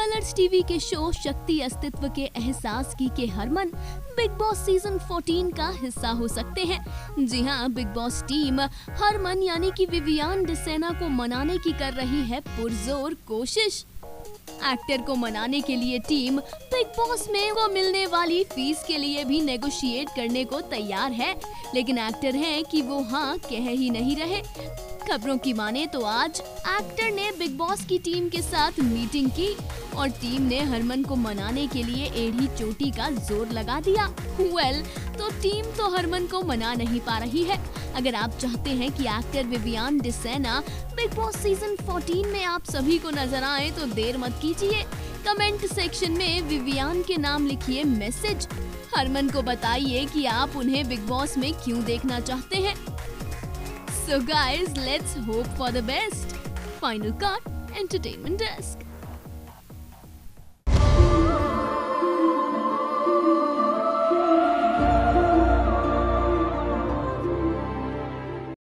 डूयर्स TV के show शक्ति अस्तित्व के एहसास की के हरमन बिग बॉस सीज़न 14 का हिस्सा हो सकते हैं। जी हाँ बिग बॉस टीम हरमन यानी कि विवियान डिसेना को मनाने की कर रही है पुरजोर कोशिश। एक्टर को मनाने के लिए टीम बिग बॉस में वो मिलने वाली फ़ीस के लिए भी नेगोशिएट करने को तैयार है। लेकिन एक्टर हैं कि वो हाँ कह ही नहीं रहे। खबरों की माने तो आज एक्टर ने बिग बॉस की टीम के साथ मीटिंग की और टीम ने हरमन को मनाने के लिए एड़ी चोटी का ज़ोर लगा दिया। वेल well, तो टीम तो हरमन को मना नहीं पा रही है। अगर आप चाहते हैं कि एक्टर विवियान डिसेना बिग बॉस सीज़न 14 में आप सभी को नज़र आए तो देर मत कीजिए। कमेंट सेक्शन में विवियान के नाम लिखिए मैसेज। हरमन को बताइए कि आप उन्हें बिग बॉस में क्यों देखना चाहते हैं। So guys, let's hope for the best. Final cut, entertainment desk.